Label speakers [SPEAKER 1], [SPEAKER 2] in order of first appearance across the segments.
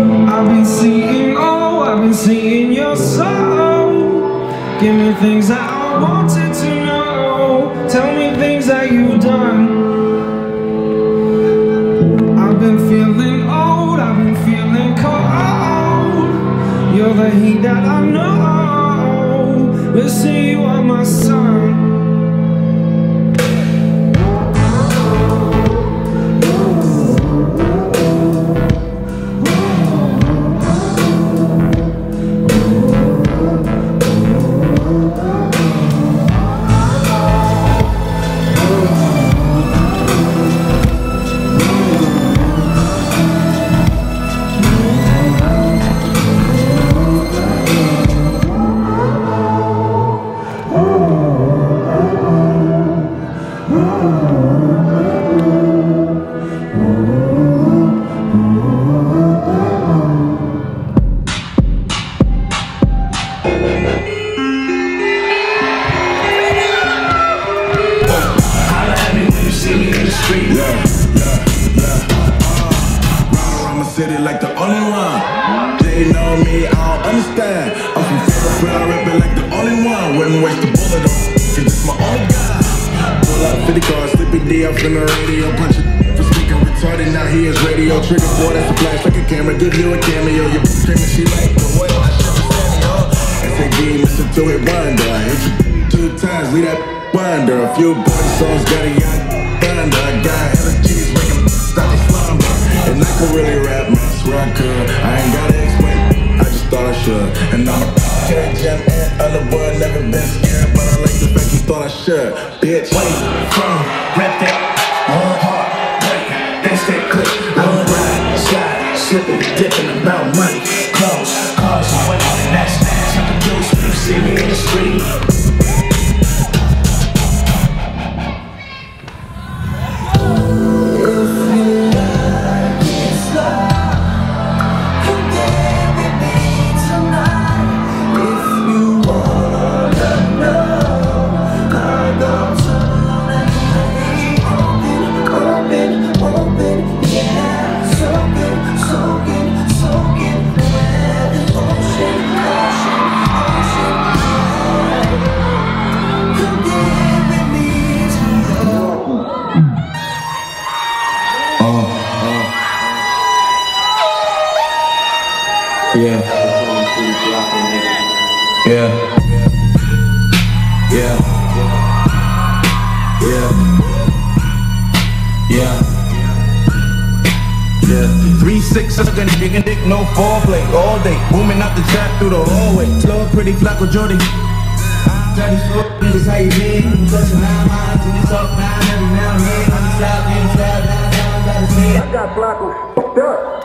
[SPEAKER 1] I've been seeing, oh, I've been seeing your soul Give me things that I wanted to know. Tell me things that you've done. I've been feeling old, I've been feeling cold. You're the heat that I know.
[SPEAKER 2] Let's see
[SPEAKER 3] you oh, are my sun Up 50 cars, Slippy D up in the radio, punch it for speaking retarded. Now he is radio trigger boy, that's a flash like a camera. Give you a cameo, you screaming, she like the way I shit the stereo. SAG, Mr. Two Hit Wonder. I hit you two times, leave that wonder. A few boy songs got a young thunder. Got make 'em stop the slumber. And I could really rap, man, I swear I could. I ain't gotta explain, I just thought I should. And I'm a gem and underwood, never been scared, but I like the fact you thought I should,
[SPEAKER 4] Yeah. Yeah. Yeah. Yeah. Yeah. Yeah. Three six sucking dick and dick, no foreplay all day. Booming out the trap through the hallway. Slow, pretty, Flacko, Jordy. Daddy, slow, niggas, how you been? I'm touching nine miles and it's up nine every now and then. The side, then slide down, down, gotta. I got Flacko fucked up.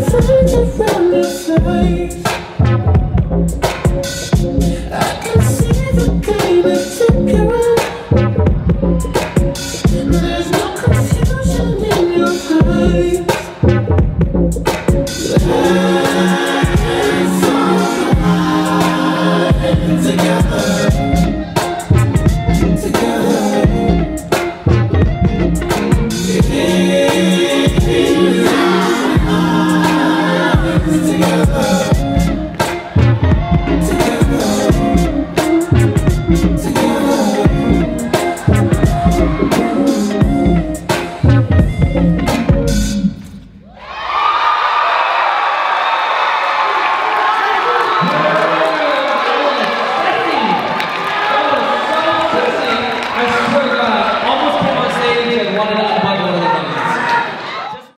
[SPEAKER 5] There's no confusion in your eyes.